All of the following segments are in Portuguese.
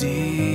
deep.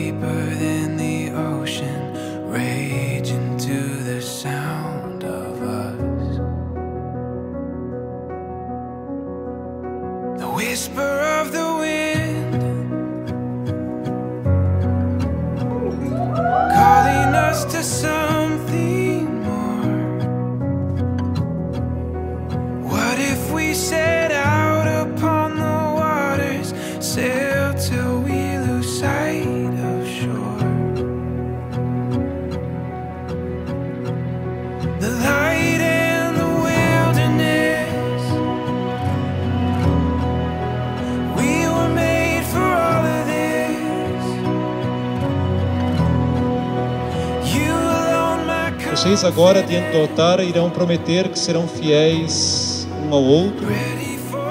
Vocês agora diante do altar irão prometer que serão fiéis um ao outro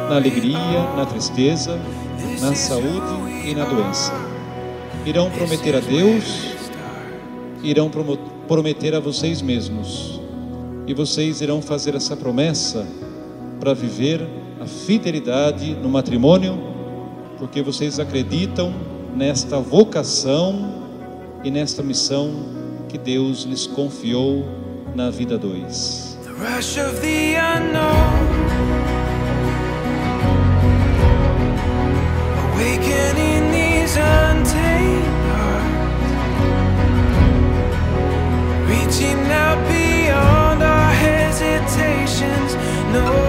na alegria, na tristeza, na saúde e na doença. Irão prometer a Deus, irão prometer a vocês mesmos. E vocês irão fazer essa promessa para viver a fidelidade no matrimônio, porque vocês acreditam nesta vocação e nesta missão que Deus lhes confiou na vida dois. the rush of the unknown. Awakening these untamed hearts. Reaching out beyond our hesitations, knowing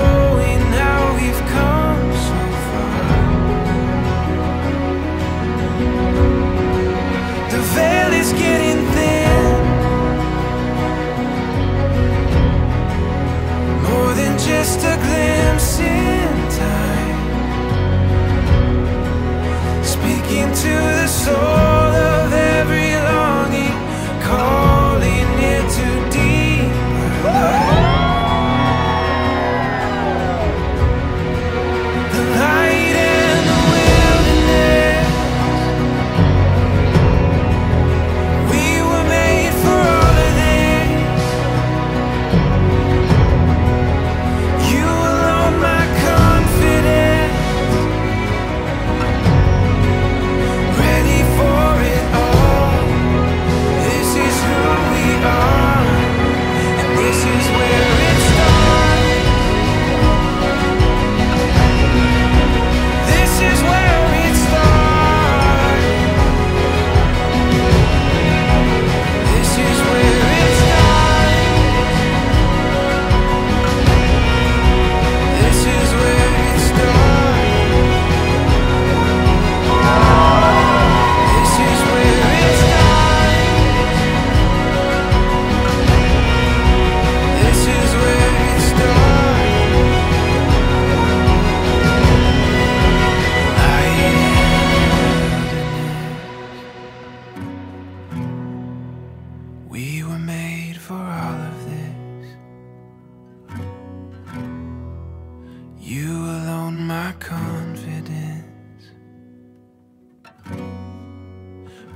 You alone, my confidence.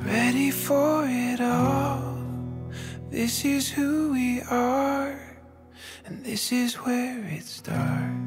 Ready for it all. This is who we are, and this is where it starts.